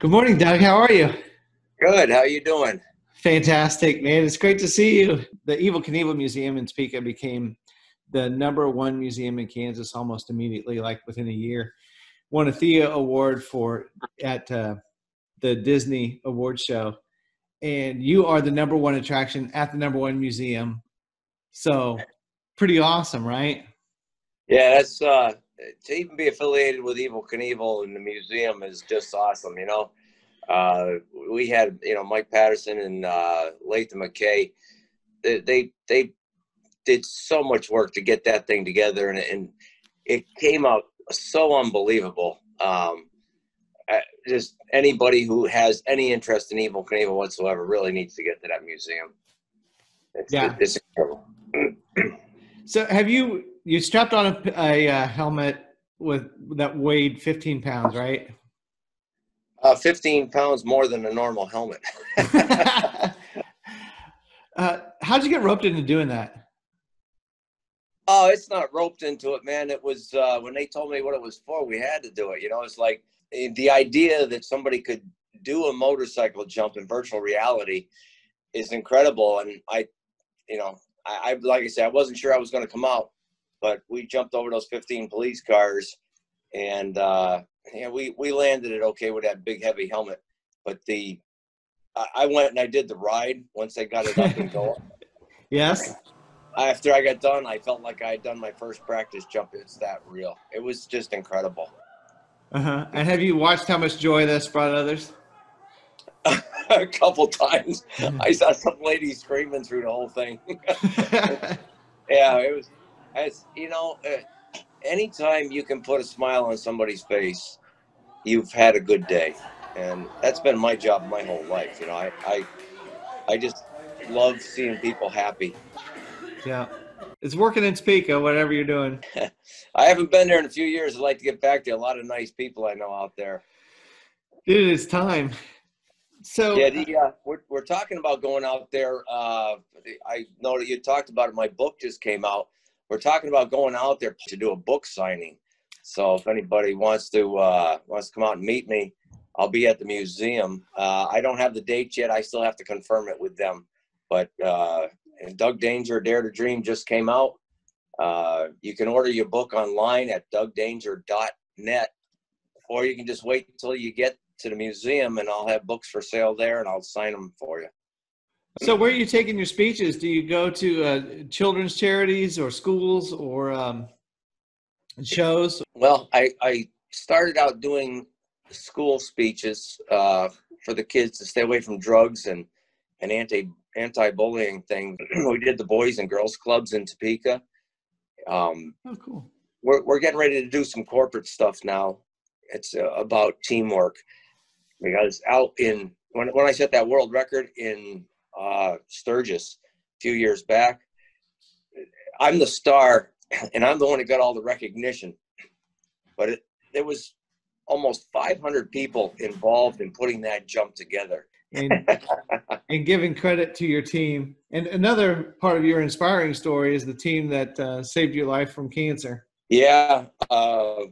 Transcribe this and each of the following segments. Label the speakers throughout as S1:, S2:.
S1: Good morning, Doug. How are you?
S2: Good. How are you doing?
S1: Fantastic, man. It's great to see you. The Evel Knievel Museum in Topeka became the number one museum in Kansas almost immediately, like within a year. Won a Thea Award for at uh, the Disney Award Show, and you are the number one attraction at the number one museum. So, pretty awesome, right?
S2: Yeah, that's uh, to even be affiliated with Evel Knievel in the museum is just awesome. You know, uh, we had you know Mike Patterson and uh, Latham McKay. They, they, they did so much work to get that thing together, and, and it came out so unbelievable. Um, uh, just anybody who has any interest in Evel Knievel whatsoever really needs to get to that museum. It's,
S1: Yeah.
S2: it's incredible.
S1: So, have you you strapped on a, a, uh helmet with that weighed 15 pounds, right?
S2: Uh, 15 pounds more than a normal helmet.
S1: uh, how'd you get roped into doing that?
S2: Oh, it's not roped into it, man. It was uh, when they told me what it was for, we had to do it. You know, it's like eh, the idea that somebody could do a motorcycle jump in virtual reality is incredible. And I, you know, I, I like I said, I wasn't sure I was going to come out, but we jumped over those 15 police cars, and uh, yeah, we we landed it okay with that big heavy helmet. But the I I went and I did the ride once I got it up and going
S1: Yes.
S2: after I got done, I felt like I had done my first practice jump. It's that real. It was just incredible.
S1: Uh huh. And have you watched how much joy this brought others?
S2: a couple times, I saw some lady screaming through the whole thing. yeah, it was. As you know, uh, anytime you can put a smile on somebody's face, you've had a good day, and that's been my job my whole life. You know, I, I, I just love seeing people happy.
S1: yeah. It's working in Topeka, whatever you're doing.
S2: I haven't been there in a few years. I'd like to get back there. A lot of nice people I know out there.
S1: Dude, it's time. So,
S2: Yeah, the, uh, we're, we're talking about going out there. Uh, I know that you talked about it. My book just came out. We're talking about going out there to do a book signing. So if anybody wants to uh, wants to come out and meet me, I'll be at the museum. Uh, I don't have the date yet. I still have to confirm it with them. But uh, Doug Danger, Dare to Dream just came out. Uh, you can order your book online at dougdanger.net, or you can just wait until you get to the museum and I'll have books for sale there and I'll sign them for you.
S1: So where are you taking your speeches? Do you go to uh, children's charities or schools or um, shows?
S2: Well, I, I started out doing school speeches uh, for the kids to stay away from drugs and an anti anti bullying thing. we did the boys and girls clubs in Topeka. Um,
S1: Oh, cool.
S2: we're we're getting ready to do some corporate stuff now. It's uh, about teamwork because out in when when I set that world record in uh, Sturgis a few years back, I'm the star and I'm the one who got all the recognition. But it there was almost 500 people involved in putting that jump together.
S1: And, and giving credit to your team. And another part of your inspiring story is the team that uh, saved your life from cancer.
S2: Yeah, uh,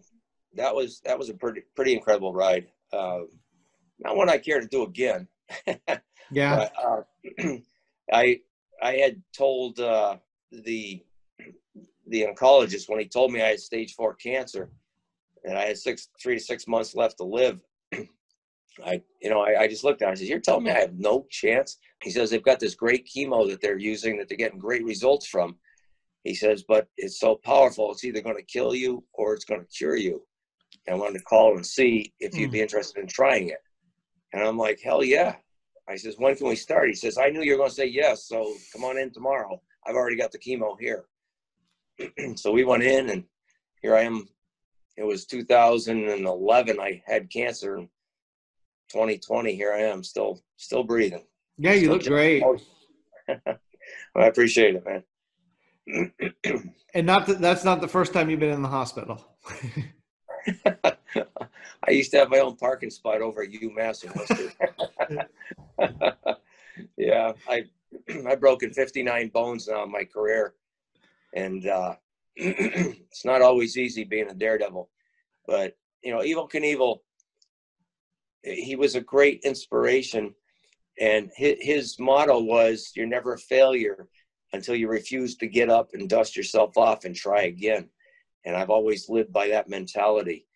S2: that was that was a pretty pretty incredible ride. Uh, not one I care to do again.
S1: Yeah.
S2: But, uh, I I had told uh, the the oncologist when he told me I had stage four cancer and I had six three to six months left to live. I you know I, I just looked at him. I said, "You're telling me I have no chance?" He says they've got this great chemo that they're using that they're getting great results from. He says, but it's so powerful, it's either going to kill you or it's going to cure you. And I wanted to call and see if you'd be interested in trying it. And I'm like, hell yeah. I says, when can we start? He says, I knew you were going to say yes, so come on in tomorrow. I've already got the chemo here. so we went in, and here I am. It was 2011. I had cancer. 2020. Here I am, still still breathing.
S1: Yeah, you look great.
S2: I appreciate it, man.
S1: And not that that's not the first time you've been in the hospital.
S2: I used to have my own parking spot over at UMass in Worcester. yeah, I I broken 59 bones now in my career, and uh, it's not always easy being a daredevil. But you know, Evel Knievel, he was a great inspiration. And his, his motto was, "You're never a failure until you refuse to get up and dust yourself off and try again." And I've always lived by that mentality.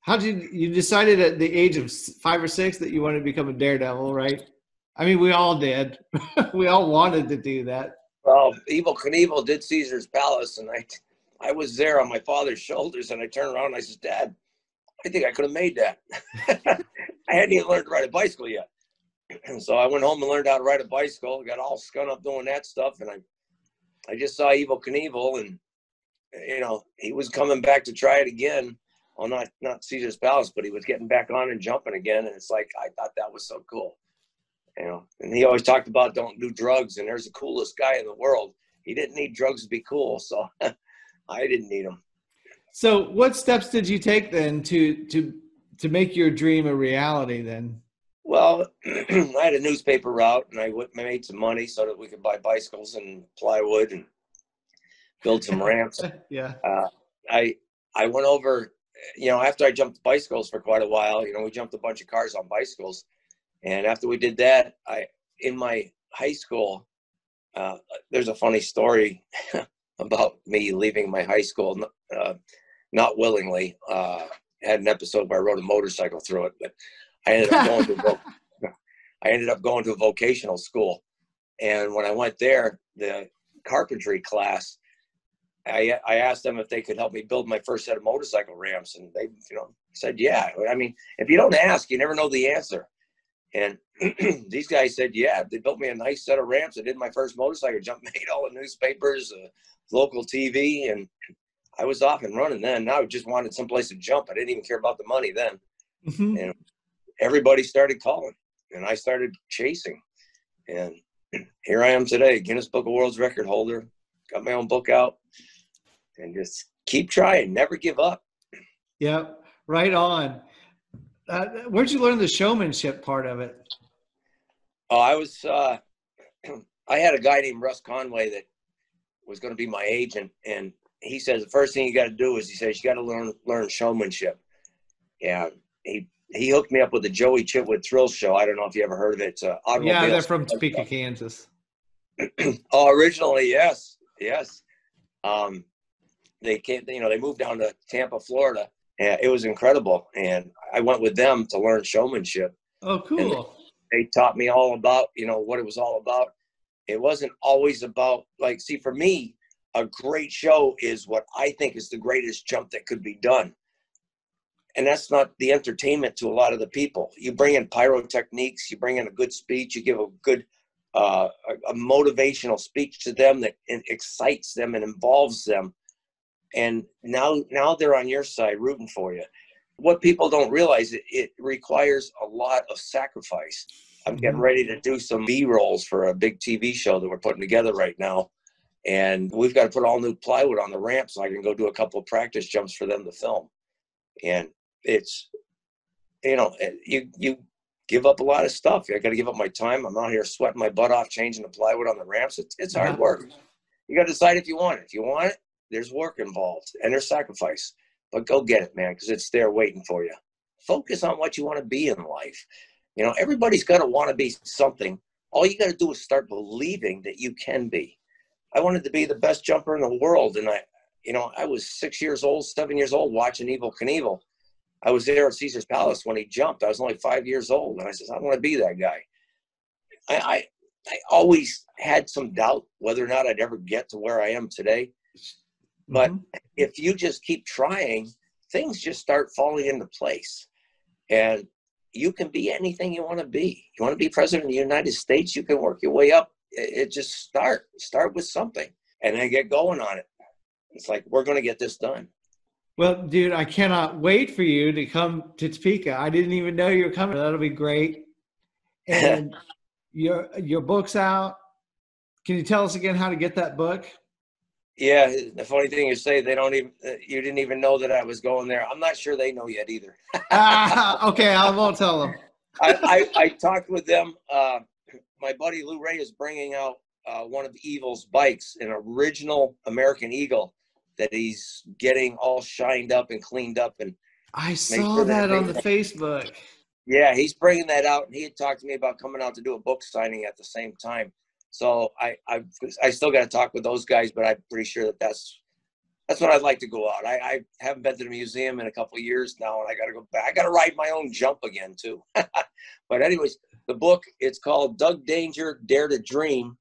S1: How did you, you decided at the age of five or six that you wanted to become a daredevil, right? I mean, we all did. we all wanted to do that.
S2: Well, Evel Knievel did Caesar's Palace, and I, I was there on my father's shoulders, and I turned around and I said, "Dad, I think I could have made that. I hadn't even learned to ride a bicycle yet. And so I went home and learned how to ride a bicycle. Got all scun up doing that stuff, and I, I just saw Evel Knievel, and you know he was coming back to try it again. Well, not not Caesar's Palace, but he was getting back on and jumping again, and it's like I thought that was so cool. You know, and he always talked about don't do drugs, and there's the coolest guy in the world. He didn't need drugs to be cool, so I didn't need them.
S1: So, what steps did you take then to to to make your dream a reality? Then,
S2: well, I had a newspaper route, and I made some money so that we could buy bicycles and plywood and build some ramps.
S1: yeah.
S2: Uh, I I went over, you know, after I jumped bicycles for quite a while. You know, we jumped a bunch of cars on bicycles, and after we did that, I in my high school, uh, there's a funny story about me leaving my high school. Uh, not willingly. Uh, had an episode where I rode a motorcycle through it, but I ended up going to I ended up going to a vocational school, and when I went there, the carpentry class, I I asked them if they could help me build my first set of motorcycle ramps, and they you know said yeah. I mean, if you don't ask, you never know the answer. And these guys said, yeah, they built me a nice set of ramps. I did my first motorcycle jump, made all the newspapers, uh, local TV, and I was off and running then. Now I just wanted someplace to jump. I didn't even care about the money then. Mm-hmm. And everybody started calling, and I started chasing. And here I am today, Guinness Book of World's Record holder. Got my own book out, and just keep trying. Never give up.
S1: Yep, right on. Uh, where'd you learn the showmanship part of it?
S2: Oh, I was. Uh, I had a guy named Russ Conway that was going to be my agent, and he says the first thing you got to do is he says you got to learn learn showmanship. Yeah, he he hooked me up with the Joie Chitwood Thrill Show. I don't know if you ever heard of it. It's a
S1: yeah, they're from Topeka, Kansas.
S2: oh, originally, yes, yes. Um, they came, you know, they moved down to Tampa, Florida, and it was incredible. And I went with them to learn showmanship.
S1: Oh, cool.
S2: They, they taught me all about, you know, what it was all about. It wasn't always about like, see, for me, a great show is what I think is the greatest jump that could be done. And that's not the entertainment to a lot of the people. You bring in pyrotechnics, you bring in a good speech, you give a good, uh, a, a motivational speech to them that excites them and involves them. And now, now they're on your side rooting for you. What people don't realize, it, it requires a lot of sacrifice. I'm getting mm-hmm. ready to do some B rolls for a big TV show that we're putting together right now and we've got to put all new plywood on the ramp so I can go do a couple of practice jumps for them to film. And it's, you know, eh, you you give up a lot of stuff. I got to give up my time. I'm out here sweating my butt off changing the plywood on the ramps. It's it's hard work. You got to decide if you want it. If you want it, there's work involved and there's sacrifice. But go get it, man, because it's there waiting for you. Focus on what you want to be in life. You know, everybody's got to want to be something. All you got to do is start believing that you can be I wanted to be the best jumper in the world. And I, you know, I was six years old, seven years old watching Evel Knievel. I was there at Caesar's Palace when he jumped. I was only five years old. And I said, I want to be that guy. I, I, I always had some doubt whether or not I'd ever get to where I am today. But mm-hmm. if you just keep trying, things just start falling into place. And you can be anything you want to be. You want to be president of the United States, you can work your way up. It, just start start with something and then get going on it. It's like we're going to get this done.
S1: Well dude i cannot wait for you to come to topeka. I didn't even know you were coming. That'll be great. And your your book's out. Can you tell us again how to get that book
S2: yeah the funny thing is say they don't even uh, you didn't even know that i was going there i'm not sure they know yet either
S1: uh, okay i won't tell them
S2: I, I, I talked with them uh, my buddy Lou Ray is bringing out uh, one of Evel's bikes, an original American Eagle that he's getting all shined up and cleaned up. And
S1: I saw sure that, that on the Facebook.
S2: Yeah, he's bringing that out, and he had talked to me about coming out to do a book signing at the same time. So I I, I still got to talk with those guys, but I'm pretty sure that that's that's what I'd like to go out. I, I haven't been to the museum in a couple years now, and I got to go back. I got to ride my own jump again too. but anyways, the book it's called Doug Danger Dare to Dream.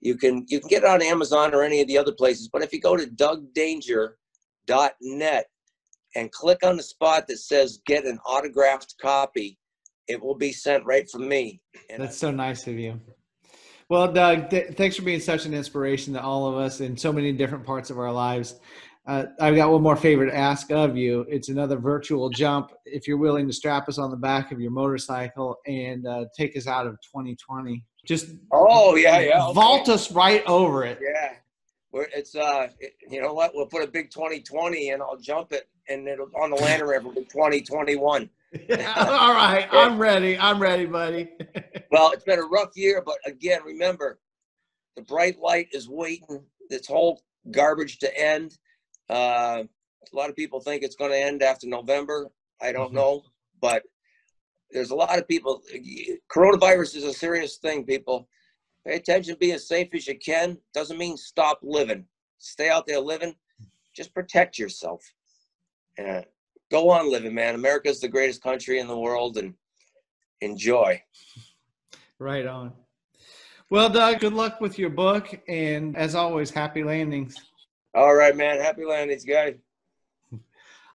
S2: You can you can get it on Amazon or any of the other places. But if you go to dougdanger.net and click on the spot that says get an autographed copy, it will be sent right from me.
S1: And That's so nice of you. Well, Doug, th- thanks for being such an inspiration to all of us in so many different parts of our lives. Uh, I've got one more favor to ask of you. It's another virtual jump. If you're willing to strap us on the back of your motorcycle and uh, take us out of 2020, just
S2: oh yeah, yeah,
S1: okay. vault us right over it.
S2: Yeah, We're, it's uh, it, you know what? We'll put a big 2020 and I'll jump it, and it'll on the Lantern River 2021.
S1: All right, I'm ready. I'm ready, buddy.
S2: well, it's been a rough year, but again, remember, the bright light is waiting. This whole garbage to end. Uh, a lot of people think it's going to end after November. I don't mm-hmm. know, but there's a lot of people. Coronavirus is a serious thing, people. Pay attention, be as safe as you can. Doesn't mean stop living. Stay out there living. Just protect yourself. And go on living, man. America's the greatest country in the world, and enjoy.
S1: Right on. Well, Doug, good luck with your book, and as always, happy landings.
S2: All right, man. Happy landings, guys.